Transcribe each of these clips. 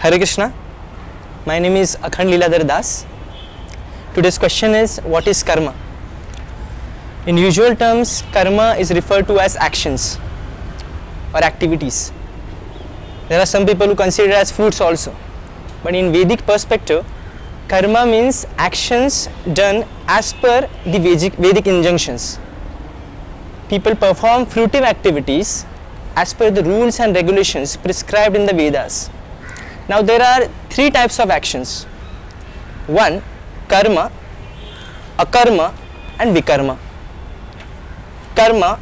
Hare Krishna. My name is Akhand Liladhar Das. Today's question is what is karma? In usual terms, karma is referred to as actions or activities. There are some people who consider as fruits also. But in Vedic perspective, karma means actions done as per the Vedic, Vedic injunctions. People perform fruitive activities as per the rules and regulations prescribed in the Vedas. Now there are three types of actions. One, karma, akarma and vikarma. Karma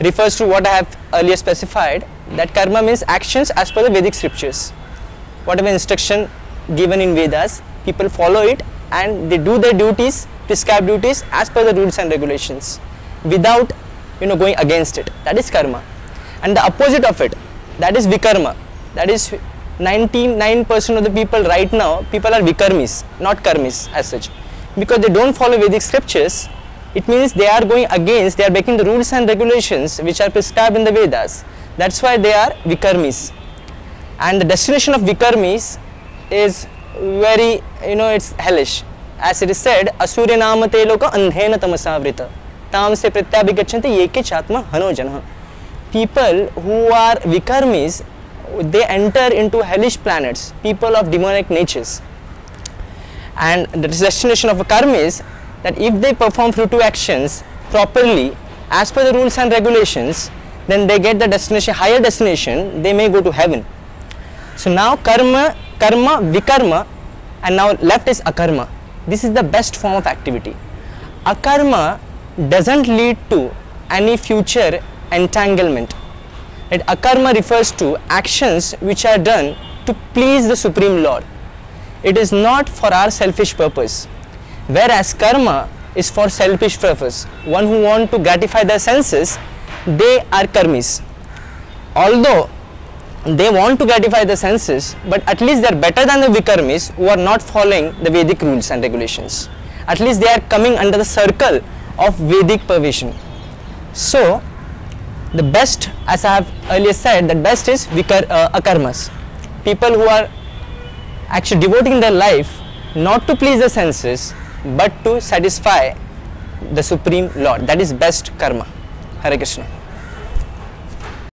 refers to what I have earlier specified that karma means actions as per the Vedic scriptures. Whatever instruction given in Vedas, people follow it and they do their duties, prescribed duties as per the rules and regulations without you know going against it. That is karma. And the opposite of it, that is vikarma. That is 99% of the people right now, people are vikarmis, not karmis as such. Because they don't follow Vedic scriptures, it means they are going against, they are breaking the rules and regulations which are prescribed in the Vedas. That's why they are vikarmis. And the destination of vikarmis is very, you know, it's hellish. As it is said, Asurya namate loka andhena tamasavrita. Tam se pratyabhigachanti yeke chatma hano janah. People who are vikarmis, they enter into hellish planets, people of demonic natures. And the destination of a karma is that if they perform fruitive actions properly as per the rules and regulations, then they get the destination, higher destination, they may go to heaven. So now karma, karma, vikarma, and now left is akarma. This is the best form of activity. Akarma doesn't lead to any future entanglement. Right? Akarma refers to actions which are done to please the Supreme Lord. It is not for our selfish purpose. Whereas karma is for selfish purpose. One who want to gratify their senses, they are karmis. Although they want to gratify the senses, but at least they are better than the vikarmis who are not following the Vedic rules and regulations. At least they are coming under the circle of Vedic pervasion. So, the best, as I have earlier said, the best is vikar, uh, akarmas. People who are actually devoting their life not to please the senses but to satisfy the Supreme Lord. That is best karma. Hare Krishna.